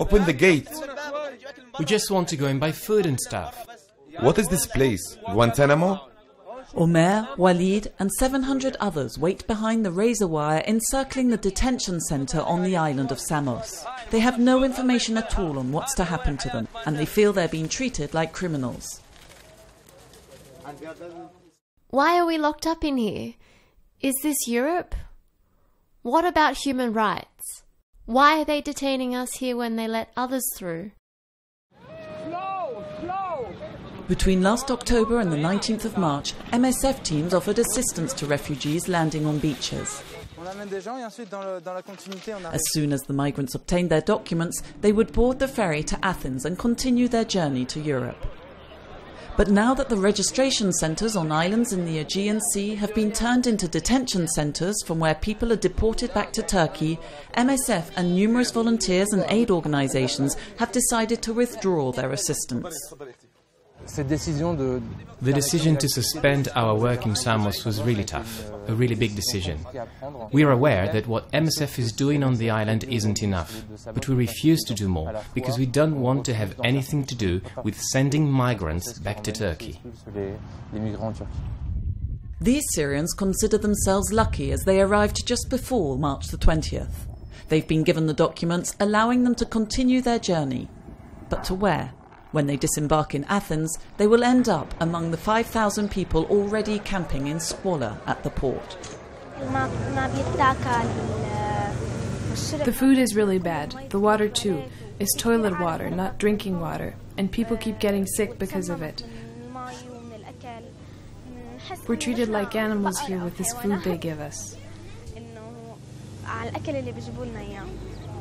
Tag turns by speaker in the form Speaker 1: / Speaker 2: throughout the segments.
Speaker 1: Open the gate.
Speaker 2: We just want to go and buy food and stuff.
Speaker 1: What is this place? Guantanamo?
Speaker 3: Omer, Walid, and 700 others wait behind the razor wire encircling the detention centre on the island of Samos. They have no information at all on what's to happen to them, and they feel they're being treated like criminals.
Speaker 4: Why are we locked up in here? Is this Europe? What about human rights? Why are they detaining us here when they let others through?
Speaker 3: Between last October and the 19th of March, MSF teams offered assistance to refugees landing on beaches. As soon as the migrants obtained their documents, they would board the ferry to Athens and continue their journey to Europe. But now that the registration centres on islands in the Aegean Sea have been turned into detention centres from where people are deported back to Turkey, MSF and numerous volunteers and aid organisations have decided to withdraw their assistance.
Speaker 2: The decision to suspend our work in Samos was really tough, a really big decision. We are aware that what MSF is doing on the island isn't enough, but we refuse to do more because we don't want to have anything to do with sending migrants back to Turkey.
Speaker 3: These Syrians consider themselves lucky as they arrived just before March the 20th. They've been given the documents allowing them to continue their journey. But to where? When they disembark in Athens, they will end up among the 5,000 people already camping in squalor at the port.
Speaker 5: The food is really bad. The water, too. It's toilet water, not drinking water. And people keep getting sick because of it. We're treated like animals here with this food they give us.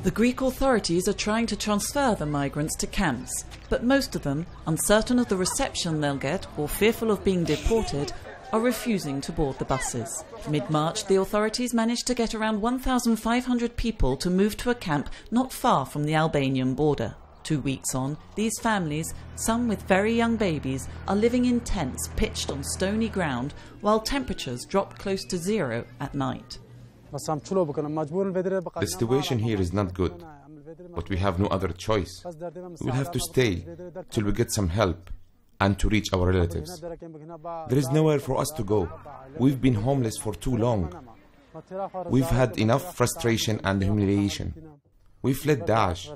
Speaker 3: The Greek authorities are trying to transfer the migrants to camps, but most of them, uncertain of the reception they'll get or fearful of being deported, are refusing to board the buses. Mid March, the authorities managed to get around 1,500 people to move to a camp not far from the Albanian border. Two weeks on, these families, some with very young babies, are living in tents pitched on stony ground while temperatures drop close to zero at night.
Speaker 1: The situation here is not good, but we have no other choice. We will have to stay till we get some help and to reach our relatives. There is nowhere for us to go. We've been homeless for too long. We've had enough frustration and humiliation. We fled Daesh.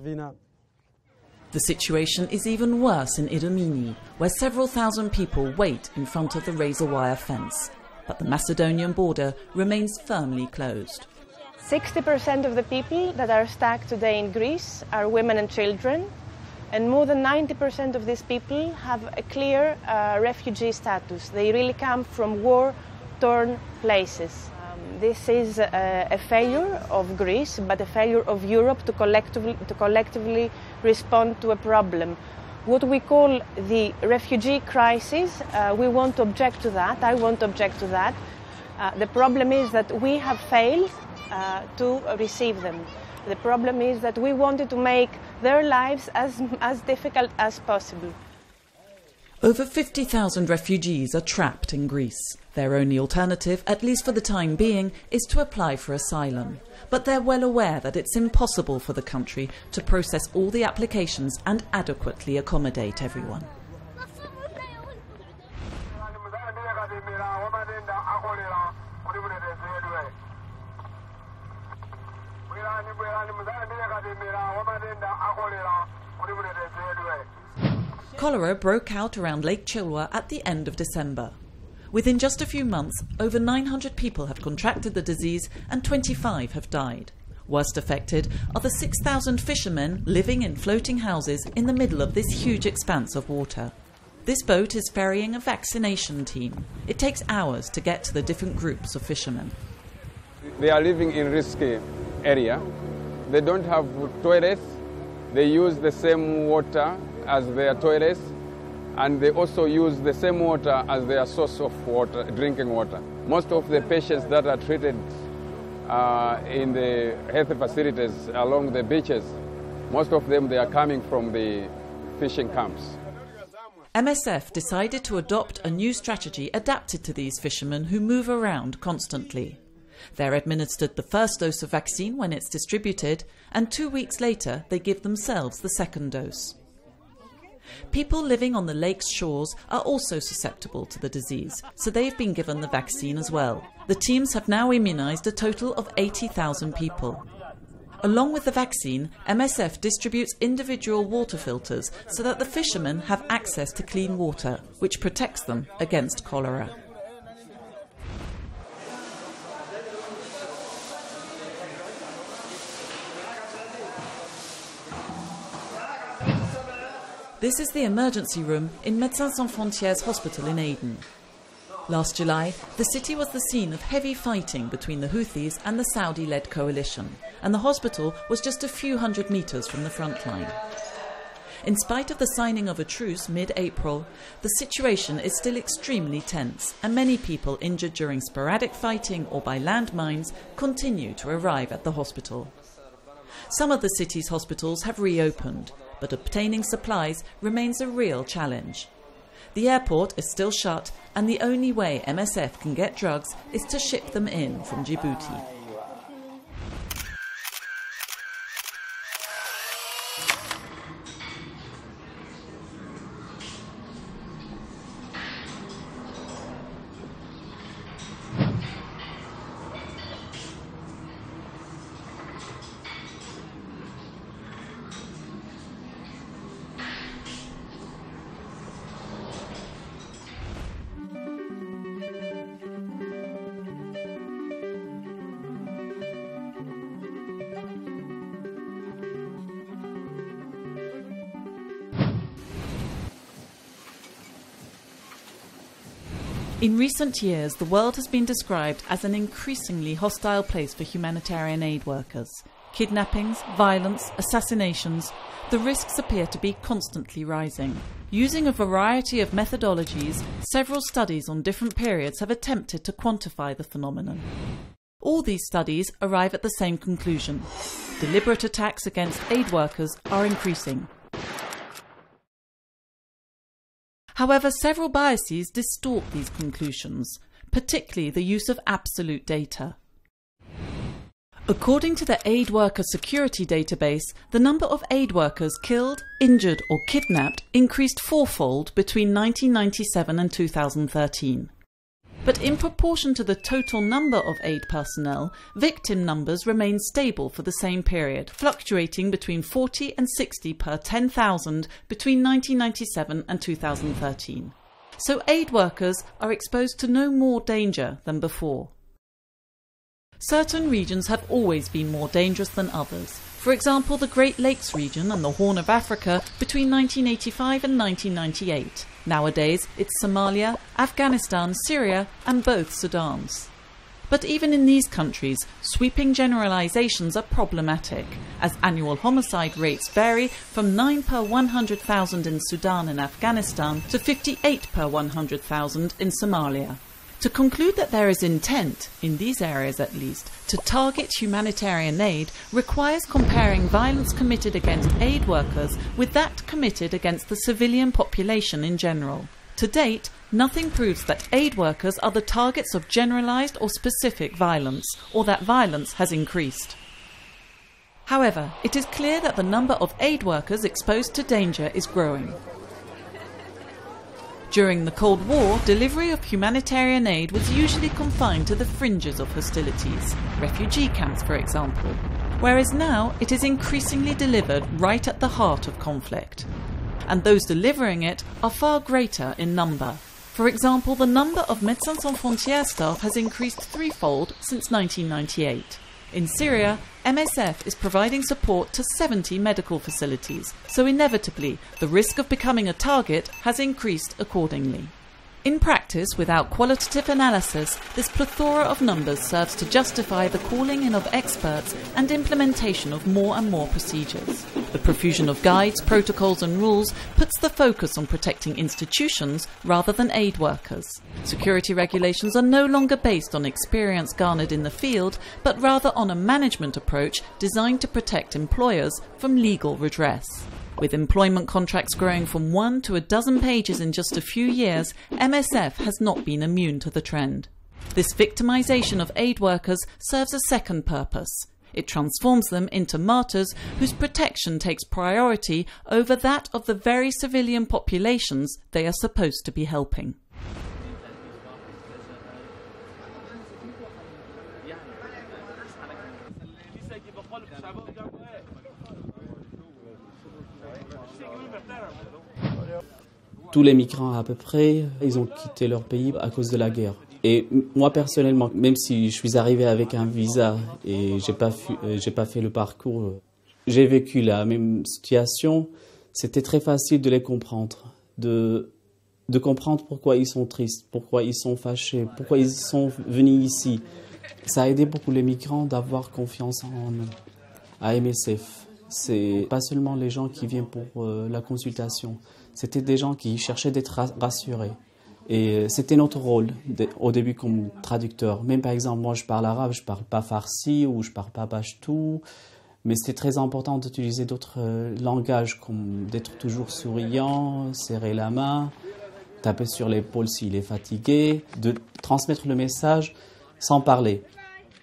Speaker 3: The situation is even worse in Idomeni, where several thousand people wait in front of the razor wire fence but the Macedonian border remains firmly closed.
Speaker 6: 60% of the people that are stuck today in Greece are women and children, and more than 90% of these people have a clear uh, refugee status. They really come from war torn places. Um, this is a, a, failure of Greece, but a failure of Europe to collectively, to collectively respond to a problem what we call the refugee crisis. Uh, we won't object to that. I won't object to that. Uh, the problem is that we have failed uh, to receive them. The problem is that we wanted to make their lives as, as difficult as possible.
Speaker 3: Over 50,000 refugees are trapped in Greece. Their only alternative, at least for the time being, is to apply for asylum. But they're well aware that it's impossible for the country to process all the applications and adequately accommodate everyone. Cholera broke out around Lake Chilwa at the end of December. Within just a few months, over 900 people have contracted the disease and 25 have died. Worst affected are the 6,000 fishermen living in floating houses in the middle of this huge expanse of water. This boat is ferrying a vaccination team. It takes hours to get to the different groups of fishermen.
Speaker 7: They are living in risky area. They don't have toilets. They use the same water as their toilets, and they also use the same water as their source of water, drinking water. Most of the patients that are treated uh, in the health facilities along the beaches, most of them they are coming from the fishing camps.
Speaker 3: MSF decided to adopt a new strategy adapted to these fishermen who move around constantly. They're administered the first dose of vaccine when it's distributed, and two weeks later they give themselves the second dose. People living on the lake's shores are also susceptible to the disease, so they've been given the vaccine as well. The teams have now immunised a total of 80,000 people. Along with the vaccine, MSF distributes individual water filters so that the fishermen have access to clean water, which protects them against cholera. This is the emergency room in Médecins Sans Frontières hospital in Aden. Last July, the city was the scene of heavy fighting between the Houthis and the Saudi led coalition, and the hospital was just a few hundred metres from the front line. In spite of the signing of a truce mid April, the situation is still extremely tense, and many people injured during sporadic fighting or by landmines continue to arrive at the hospital. Some of the city's hospitals have reopened, but obtaining supplies remains a real challenge. The airport is still shut, and the only way MSF can get drugs is to ship them in from Djibouti. In recent years, the world has been described as an increasingly hostile place for humanitarian aid workers. Kidnappings, violence, assassinations, the risks appear to be constantly rising. Using a variety of methodologies, several studies on different periods have attempted to quantify the phenomenon. All these studies arrive at the same conclusion. Deliberate attacks against aid workers are increasing. However, several biases distort these conclusions, particularly the use of absolute data. According to the Aid Worker Security Database, the number of aid workers killed, injured, or kidnapped increased fourfold between 1997 and 2013. But in proportion to the total number of aid personnel, victim numbers remain stable for the same period, fluctuating between 40 and 60 per 10,000 between 1997 and 2013. So aid workers are exposed to no more danger than before. Certain regions have always been more dangerous than others. For example, the Great Lakes region and the Horn of Africa between 1985 and 1998. Nowadays, it's Somalia, Afghanistan, Syria, and both Sudans. But even in these countries, sweeping generalizations are problematic, as annual homicide rates vary from 9 per 100,000 in Sudan and Afghanistan to 58 per 100,000 in Somalia. To conclude that there is intent, in these areas at least, to target humanitarian aid requires comparing violence committed against aid workers with that committed against the civilian population in general. To date, nothing proves that aid workers are the targets of generalized or specific violence, or that violence has increased. However, it is clear that the number of aid workers exposed to danger is growing. During the Cold War, delivery of humanitarian aid was usually confined to the fringes of hostilities, refugee camps for example, whereas now it is increasingly delivered right at the heart of conflict. And those delivering it are far greater in number. For example, the number of Médecins Sans Frontières staff has increased threefold since 1998. In Syria, MSF is providing support to 70 medical facilities, so inevitably the risk of becoming a target has increased accordingly. In practice, without qualitative analysis, this plethora of numbers serves to justify the calling in of experts and implementation of more and more procedures. The profusion of guides, protocols, and rules puts the focus on protecting institutions rather than aid workers. Security regulations are no longer based on experience garnered in the field, but rather on a management approach designed to protect employers from legal redress. With employment contracts growing from one to a dozen pages in just a few years, MSF has not been immune to the trend. This victimisation of aid workers serves a second purpose. It transforms them into martyrs whose protection takes priority over that of the very civilian populations they are supposed to be helping.
Speaker 8: Tous les migrants à peu près, ils ont quitté leur pays à cause de la guerre. Et moi personnellement, même si je suis arrivé avec un visa et j'ai pas euh, pas fait le parcours, euh, j'ai vécu la même situation. C'était très facile de les comprendre, de de comprendre pourquoi ils sont tristes, pourquoi ils sont fâchés, pourquoi ils sont venus ici. Ça a aidé beaucoup les migrants d'avoir confiance en nous, à MSF. C'est pas seulement les gens qui viennent pour euh, la consultation, c'était des gens qui cherchaient d'être rassurés. Et euh, c'était notre rôle au début comme traducteur. Même par exemple, moi je parle arabe, je parle pas farsi ou je parle pas pashtou. Mais c'était très important d'utiliser d'autres euh, langages, comme d'être toujours souriant, serrer la main, taper sur l'épaule s'il est fatigué, de transmettre le message sans parler.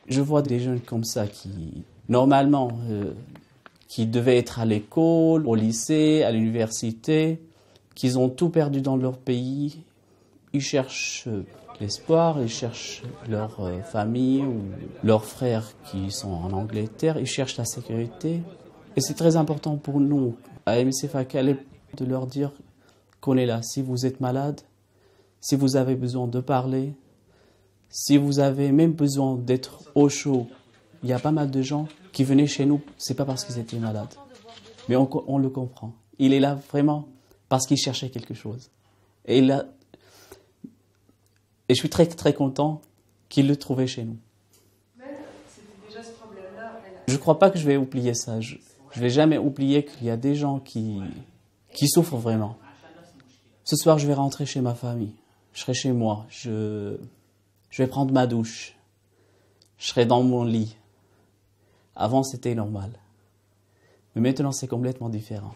Speaker 8: Je vois des jeunes comme ça qui, normalement, euh, qui devaient être à l'école, au lycée, à l'université, qu'ils ont tout perdu dans leur pays ils cherchent euh, l'espoir, ils cherchent leur euh, famille ou leurs frères qui sont en Angleterre, ils cherchent la sécurité. Et c'est très important pour nous, à MCF de leur dire qu'on est là. Si vous êtes malade, si vous avez besoin de parler, si vous avez même besoin d'être au chaud, il y a pas mal de gens qui venaient chez nous, c'est pas parce qu'ils étaient malades. Mais on, le comprend. Il est là vraiment parce qu'il cherchait quelque chose. Et il a et je suis très très content qu'il le trouvait chez nous. Je ne crois pas que je vais oublier ça. Je ne vais jamais oublier qu'il y a des gens qui, qui souffrent vraiment. Ce soir, je vais rentrer chez ma famille. Je serai chez moi. Je, je vais prendre ma douche. Je serai dans mon lit. Avant, c'était normal. Mais maintenant, c'est complètement différent.